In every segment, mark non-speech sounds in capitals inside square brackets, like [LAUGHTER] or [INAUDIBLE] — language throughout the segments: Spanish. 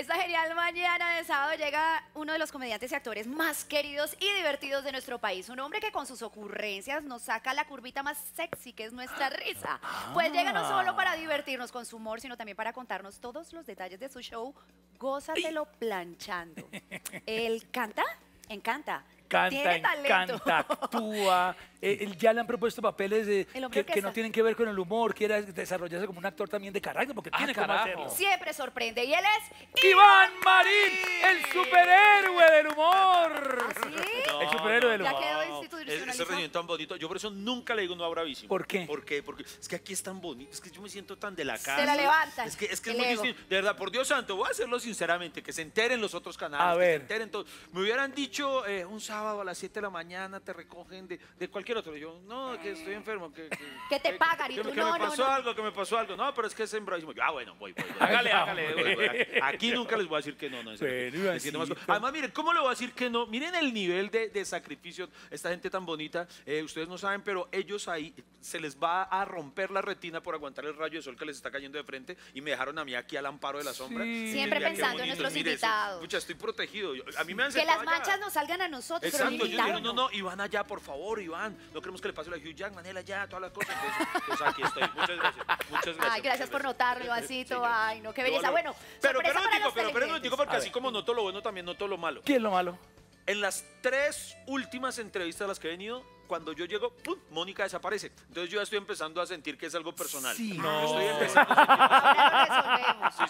Esta genial mañana de sábado llega uno de los comediantes y actores más queridos y divertidos de nuestro país. Un hombre que con sus ocurrencias nos saca la curvita más sexy, que es nuestra risa. Pues llega no solo para divertirnos con su humor, sino también para contarnos todos los detalles de su show, Gózatelo planchando. ¿Él canta? Encanta. Canta, Tiene talento. encanta, actúa. Eh, él ya le han propuesto papeles de- que, que no tienen que ver con el humor, quiere desarrollarse como un actor también de carácter, porque Ah, tiene cómo carajo. hacerlo. Siempre sorprende. Y él es... Iván Marín, el superhéroe del humor. ¿Ah, sí? El superhéroe del Ya humor. quedó Ese reunión tan bonito. Yo por eso nunca le digo no a Bravísimo. ¿Por qué? ¿Por qué? Porque es que aquí es tan bonito. Es que yo me siento tan de la casa. Se la levantan, Es que es, que muy ego. distinto. De verdad, por Dios santo, voy a hacerlo sinceramente. Que se enteren los otros canales. A que ver. se enteren todos. Me hubieran dicho eh, un sábado a las 7 de la mañana te recogen de, de cualquier otro. Yo, no, que estoy enfermo. Que, Que te pagan y que, tú, que no, me no, pasó no. algo, que me pasó algo. No, pero es que es en Bravísimo. Yo, ah, bueno, voy, voy. voy. Hágale, hágale. voy, voy. Aquí nunca les voy a decir que no. no en serio. Bueno, Me siento más- Ivancito. Además, miren, ¿cómo le voy a decir que no? Miren el nivel de, de sacrificio, esta gente tan bonita, eh, ustedes no saben, pero ellos ahí se les va a romper la retina por aguantar el rayo de sol que les está cayendo de frente y me dejaron a mí aquí al amparo de la sombra. Sí. Siempre qué pensando en nuestros mire eso. invitados. Pucha, estoy protegido. Yo- a mí me han Que sentado las allá. manchas nos salgan a nosotros, Exacto, pero yo digo, invitado no, no, Iván allá, por favor, Iván. No queremos que le pase a Hugh Jackman, él allá, todas las cosas. Entonces, entonces aquí estoy. Muchas gracias. Muchas gracias. Ay, gracias por notarlo, Ivancito. Sí, Ay, no, qué belleza. Bueno, pero, pero, para digo, pero, pero, digo, porque A así como noto lo bueno, también noto lo malo. ¿Qué es lo malo? En las tres últimas entrevistas a las que he venido, cuando yo llego, ¡pum! Mónica desaparece. Entonces yo ya estoy empezando a sentir que es algo personal. Sí. No. estoy empezando a sentir...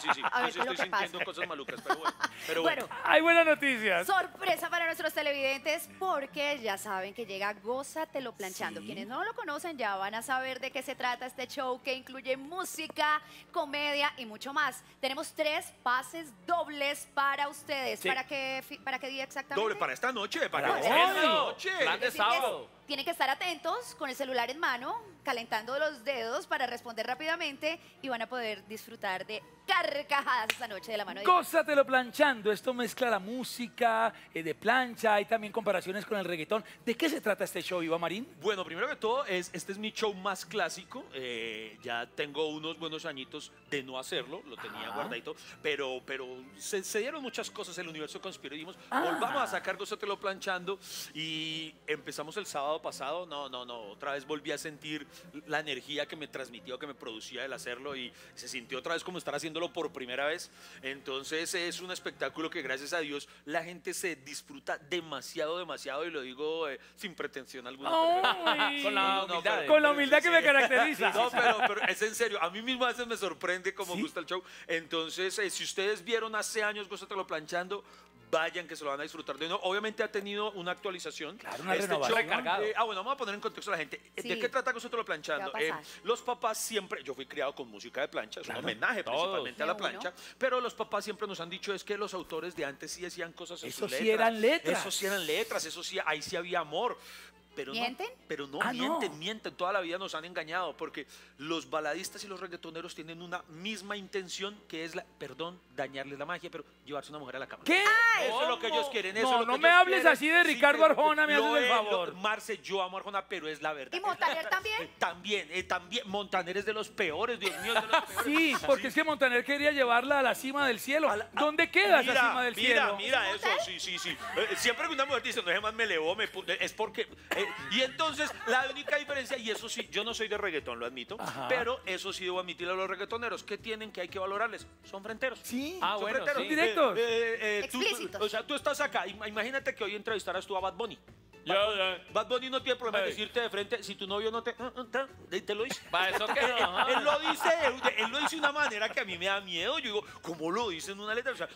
Sí, sí, sí. A Yo ver, sí ¿qué es lo estoy que pasa? sintiendo cosas malucas, pero bueno. Pero bueno. Bueno, Hay buenas noticias. sorpresa para nuestros televidentes porque ya saben que llega Gózatelo Planchando. Sí. Quienes no lo conocen ya van a saber de qué se trata este show que incluye música, comedia y mucho más. Tenemos tres pases dobles para ustedes. Sí. ¿Para qué, ¿Para qué día exactamente? Doble para esta noche, para Para esta hoy. noche. Plan de sábado. Tienen que estar atentos con el celular en mano, calentando los dedos para responder rápidamente y van a poder disfrutar de carcajadas esta noche de la mano de Gózatelo planchando. Esto mezcla la música eh, de plancha. Hay también comparaciones con el reggaetón. ¿De qué se trata este show, Iván Marín? Bueno, primero que todo, es, este es mi show más clásico. eh, ya tengo unos buenos añitos de no hacerlo, lo tenía Ajá. guardadito, pero, pero se, se dieron muchas cosas el universo conspiro y dijimos, Ah. volvamos a sacar Gózatelo planchando y empezamos el sábado pasado. No, no, no, otra vez volví a sentir la energía que me transmitió, que me producía el hacerlo y se sintió otra vez como estar haciéndolo por primera vez. Entonces es un espectáculo que gracias a Dios la gente se disfruta demasiado, demasiado y lo digo eh, sin pretensión alguna. Ay. [LAUGHS] Con la No, no, humildad. pero- Con la humildad que me caracteriza. [LAUGHS] No, pero, pero es en serio, a mí mismo a veces me sorprende cómo ¿Sí? gusta el show. Entonces, eh, si ustedes vieron hace años Gózatelo Planchando, vayan que se lo van a disfrutar de nuevo. Obviamente ha tenido una actualización. Claro, una Este renovación. Recargado. Eh, ah, bueno, vamos a poner en contexto a la gente. Sí. ¿De qué trata Planchando? ¿Qué va a pasar? los papás siempre, yo fui criado con música de plancha, es Claro. un homenaje Todos. principalmente a la plancha, pero los papás siempre nos han dicho es que los autores de antes sí decían cosas en Eso sus sí letras. eran letras. Eso sí eran letras, eso sí, ahí sí había amor. Pero ¿Mienten? No, pero no Ah, no. mienten, mienten. Toda la vida nos han engañado porque los baladistas y los reggaetoneros tienen una misma intención que es la, perdón, dañarles la magia, pero llevarse una mujer a la cama. ¿Qué? Eso es lo que ellos quieren. Eso No, es lo no que me hables quieren. así de Ricardo Arjona, me haces el es, lo- favor. Marce, yo amo a Arjona, pero es la verdad. ¿Y Montaner [LAUGHS] también? Eh, también, eh, también. Montaner es de los peores, Dios mío, es de los [LAUGHS] peores. Sí, porque es que Montaner quería llevarla a la cima del cielo. A ¿Dónde queda mira, esa cima del mira, cielo? Mira, eso, sí, sí, sí. Eh, siempre que una mujer dice, no, ese man me elevó, me pu-", es porque... eh, y entonces, la única diferencia, y eso sí, yo no soy de reggaetón, lo admito, Ajá. pero eso sí debo admitirle a los reggaetoneros, que tienen que hay que valorarles? Son fronteros. Sí. Ah, Son bueno, fronteros. sí. Directos. tú- Explícitos. o sea, tú estás acá, im- imagínate que hoy entrevistaras tú a Bad Bunny. Yo, Bad Bunny no tiene problema en decirte de frente, si tu novio no te... ah, ta, te- lo dice. Pa' eso [LAUGHS] ajá. Él lo dice, él lo dice de una manera que a mí me da miedo. Yo digo, ¿cómo lo dice en una letra? O sea,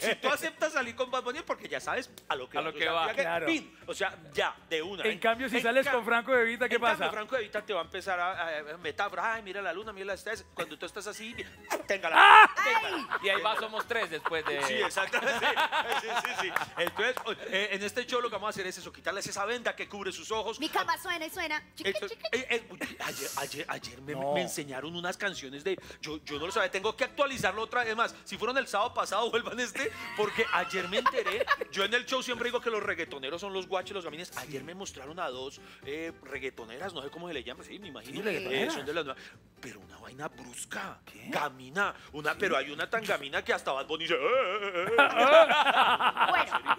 si, si tú aceptas salir con Bad Bunny porque ya sabes a lo que A lo O que sea, va, claro. pin. O sea, ya, de una. En cambio, si En sales con Franco de Vita, ¿qué en cambio, pasa? Franco de Vita te va a empezar a, a- a metáfora. Ay, mira la luna, mira las estrellas. Cuando tú estás así, téngala. ¡Ah! téngala. Y ahí va, somos tres después de... Sí, exactamente. Sí, sí, sí, sí. Entonces, eh, en este show lo que vamos a hacer es eso, que quitarles esa venda que cubre sus ojos. Mi cama suena y suena. Chiqui, Esto- chiqui. eh, eh, ayer ayer, ayer me, No. me enseñaron unas canciones de. Yo, yo no lo sabía, tengo que actualizarlo otra vez más. Si fueron el sábado pasado, [LAUGHS] vuelvan este, porque ayer me enteré. Yo en el show siempre digo que los reggaetoneros son los guaches, los gamines. Ayer me mostraron a dos eh, reggaetoneras, no sé cómo se le llama, sí, me imagino. Sí, reggaetoneras. Son de las nuevas. Pero una vaina brusca. Gamina. Una, Pero hay una tan gamina que hasta Bad Bunny dice. "Eh, eh, eh, eh". [LAUGHS] Bueno,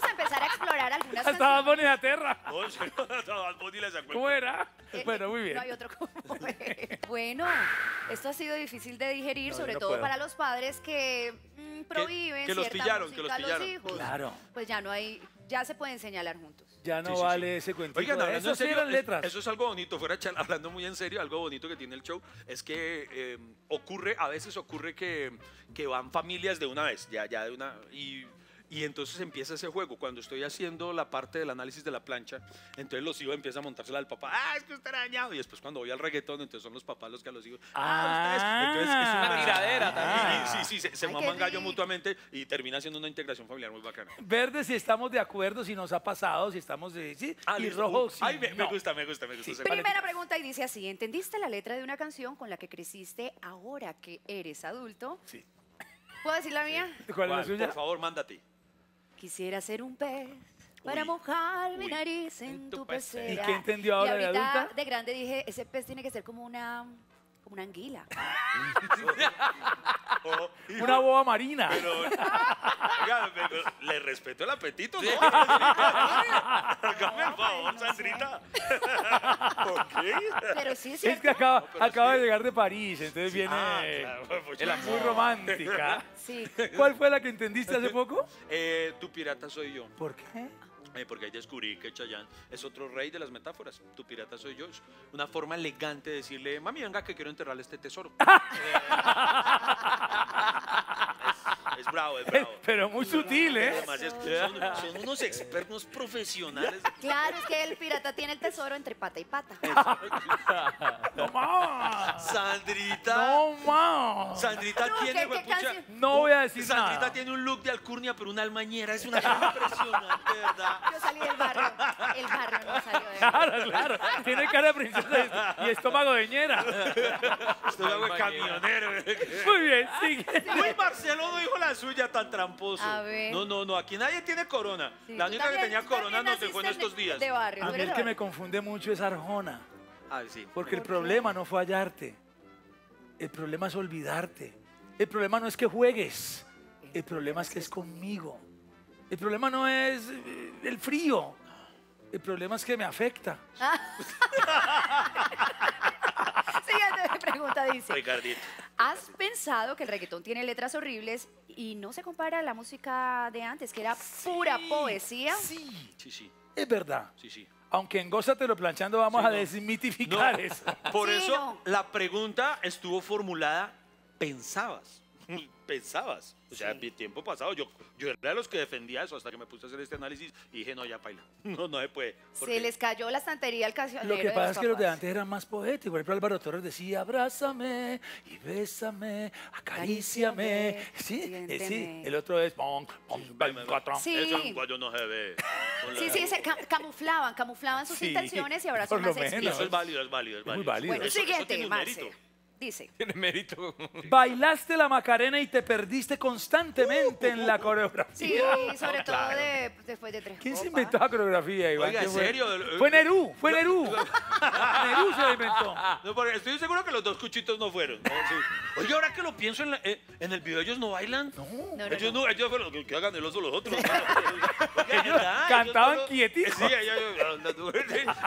vamos a empezar a explorar algunas Hasta Bad. Bunny a tierra. [LAUGHS] No, en serio, hasta Bad Bunny le sacó el ¿Cómo era? Eh, Bueno, muy eh, bien. No hay otro como [LAUGHS] Bueno, esto ha sido difícil de digerir, No, sobre no todo puedo. para los padres que mm, prohíben que los cierta pillaron, que los a los pillaron. hijos. Claro. Pues ya no hay, ya se pueden señalar juntos. Ya no Sí, sí, sí. vale ese cuento. Oigan, hablando Eso en sí serio, es- letras. eso es algo bonito, fuera hablando muy en serio, algo bonito que tiene el show es que eh, ocurre, a veces ocurre que, que van familias de una vez, ya, ya de una, y, y entonces empieza ese juego. Cuando estoy haciendo la parte del análisis de la plancha, entonces los hijos empiezan a montársela al papá, ah, es que usted era dañado, y después cuando voy al reggaetón, entonces son los papás los que a los hijos, ah, ustedes, entonces es Ah. una tiradera también. Sí, sí, sí, se, se Ay, maman gallo mutuamente y termina siendo una integración familiar muy bacana. Verde si estamos de acuerdo, si nos ha pasado, si estamos de... Sí, Ah, y rojo Uh, si Ay, me, me no. gusta, me gusta, me gusta. Sí. Primera pregunta y dice así, ¿entendiste la letra de una canción con la que creciste ahora que eres adulto? Sí. ¿Puedo decir la mía? ¿Cuál es la ¿Cuál? suya? Por favor, mándate. Quisiera ser un pez para Uy, mojar mi uy, nariz en, en tu tu pecera. pecera. ¿Y qué entendió ahora y de ahorita, adulta? de grande dije, ese pez tiene que ser como una, como una anguila. Oh, Una boa marina. pero, oiga, pero le respeto el apetito, ¿no? Hágame el favor. Sandrita. ¿Por qué? Pero sí es Es cierto. que acaba, pero acaba sí. de llegar de París, entonces viene Ah, claro, pues, el muy romántica. Sí. ¿Cuál fue la que entendiste hace poco? Eh, tu pirata soy yo. ¿Por qué? Eh, porque ahí descubrí que Chayanne es otro rey de las metáforas. Tu pirata soy yo. Una forma elegante de decirle, mami, venga que quiero enterrarle este tesoro. [LAUGHS] es, bravo, es [LAUGHS] bravo. Pero muy sutil, ¿eh? Además, es- son, [LAUGHS] son unos expertos profesionales. [LAUGHS] Claro, es que el pirata tiene el tesoro entre pata y pata. ¡No más! Sandrita. ¡No más! Sandrita No, tiene, ¿qué- qué huepucha, canción? No voy a decir Sandrita nada. tiene un look de alcurnia, pero una almañera. Es una cosa impresionante, de ¿verdad? Yo salí del barrio. El barrio no salió de mí. Claro, claro. Tiene cara de princesa y estómago de ñera. Esto es algo de camionero. Muy bien, sigue. Uy, Marcelo no dijo la suya tan tramposo. A ver. No, no, no, aquí nadie tiene corona. Sí, la única que tenía corona también nos dejó en estos días. De barrio. A mí el que me confunde mucho es Arjona. Sí. Porque el problema no fue hallarte. El problema es olvidarte. El problema no es que juegues. El problema es que es conmigo. El problema no es eh, el frío. El problema es que me afecta. [LAUGHS] Siguiente pregunta dice. Ricardito. ¿Has pensado que el reggaetón tiene letras horribles y no se compara a la música de antes, que era pura poesía? Sí, Sí, sí, es verdad. sí, sí. Aunque en Gózatelo Planchando vamos Sí, a no. desmitificar No. eso. Por Sí, eso no. la pregunta estuvo formulada, pensabas. [LAUGHS] Pensabas. O sea, Sí. mi tiempo pasado, yo, yo era de los que defendía eso hasta que me puse a hacer este análisis y dije, no, ya paila. [LAUGHS] No, no se puede. porque- Se les cayó la estantería al cancionero Lo que de pasa es que los de antes eran más poéticos. Por ejemplo, Álvaro Torres decía, abrázame y bésame, acaríciame. Sí, eh, sí. El otro es... pon, pon. Sí. Eso en guayo no se ve. Sí, sí, se cam- camuflaban, camuflaban sus Sí, intenciones y ahora por son lo más menos. Y explícitos. eso es válido, es válido, es muy válido. válido. Bueno, Eso- eso siguiente, tiene un Marce. mérito. Dice, Tiene mérito. Bailaste la Macarena y te perdiste constantemente en la coreografía. sí, sobre todo de- después de tres ¿Quién se copas. inventó la coreografía, Iván? Oiga, ¿Qué ¿en fue? serio? Fue Nerú, fue Nerú. Nerú se lo inventó. [LAUGHS] No, porque estoy seguro que los dos cuchitos no fueron. ¿no? Sí. Oye, ahora que lo pienso en, la- eh, en el video, ellos no bailan. No, no, ellos no. no, ellos fueron los que hagan el oso los otros. [LAUGHS] Oiga, Ellos cantaban quietitos. Sí, ellos,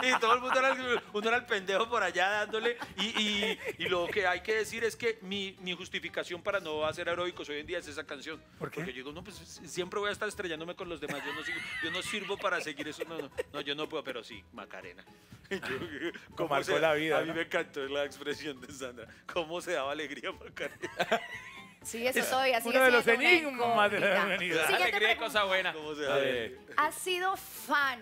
y todo el mundo era el, uno era el pendejo por allá dándole. Y, y- y lo que hay que decir es que mi, mi justificación para no hacer aeróbicos hoy en día es esa canción. ¿Por qué? Porque yo digo, no, pues siempre voy a estar estrellándome con los demás. Yo no, sigo- yo no sirvo para seguir eso. No, no, no, yo no puedo, pero sí, Macarena. [LAUGHS] Yo- [LAUGHS] ¿cómo marcó se- la vida, A mí ¿no? me encantó la expresión de Sandra. ¿Cómo se daba alegría Macarena? [LAUGHS] Sí, eso todavía sigue Uno de los enigmas de la humanidad. Alegría y cosa buena. ¿Cómo se daba? ¿Has sido fan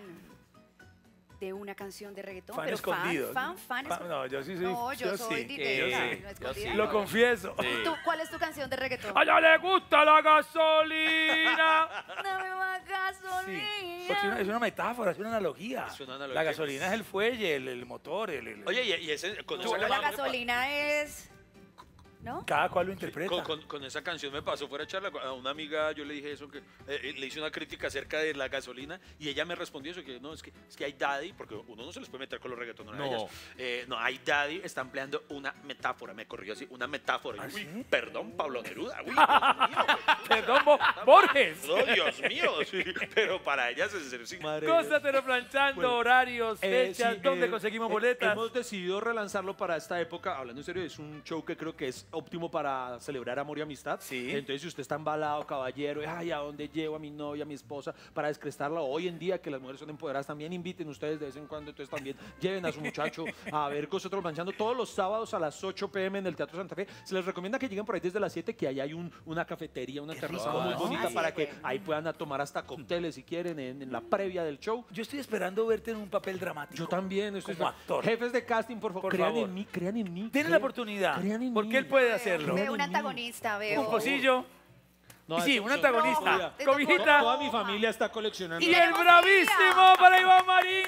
de una canción de reggaetón? Fan pero escondido. fan, fan, fan. Fan- no, yo sí soy- No, yo, yo soy sí. directa, Yo sí, no yo escondida. sí. Lo confieso. ¿Y tú, ¿Cuál es tu canción de reggaetón? A ella le gusta la gasolina. [LAUGHS] Dame más gasolina. Sí, es una, es una metáfora, es una analogía. Es una analogía. La gasolina es el fuelle, el, el motor, el, el- Oye, y, y ese, con, Solo esa la gasolina es... ¿No? cada cual lo interpreta. Con, con- con esa canción me pasó fuera de charla. A una amiga yo le dije eso, que eh, eh, le hice una crítica acerca de la gasolina y ella me respondió eso, que no, es que, es que hay daddy, porque uno no se les puede meter con los reggaetoneros. a No. ellas. Eh, no, hay daddy, está empleando una metáfora, me corrigió así, una metáfora. ¿Ah, Y, uy, sí? perdón, Pablo Neruda. Uy, [LAUGHS] Dios mío. Perdón, Bo- Borges. No, Dios mío, sí, pero para ellas es ser sin Madre Cosas pero planchando, Bueno, horarios, Eh, fechas, sí, ¿dónde eh, conseguimos eh, boletas? hemos decidido relanzarlo para esta época. Hablando en serio, es un show que creo que es óptimo para celebrar amor y amistad. Sí. Entonces, si usted está embalado, caballero, ay, ¿a dónde llevo a mi novia, a mi esposa para descrestarla? Hoy en día que las mujeres son empoderadas, también inviten ustedes de vez en cuando. Entonces, también lleven a su muchacho a ver Cosotros Planchando todos los sábados a las 8 pm en el Teatro Santa Fe. Se les recomienda que lleguen por ahí desde las 7, que ahí hay un- una cafetería, una terraza muy bonita Ay, para que ahí puedan tomar hasta cócteles si quieren en, en la previa del show. Yo estoy esperando verte en un papel dramático. Yo también estoy Como actor. Jefes de casting, por favor, Por crean favor. en mí, crean en mí. Tiene crean- la oportunidad. crean en Porque mí. él puede hacerlo. Veo un antagonista, veo... Un pocillo. No, sí, un antagonista. No, Cobijita. Toda mi familia está coleccionando. Y el ¡Tenemos bravísimo para Iván Marín.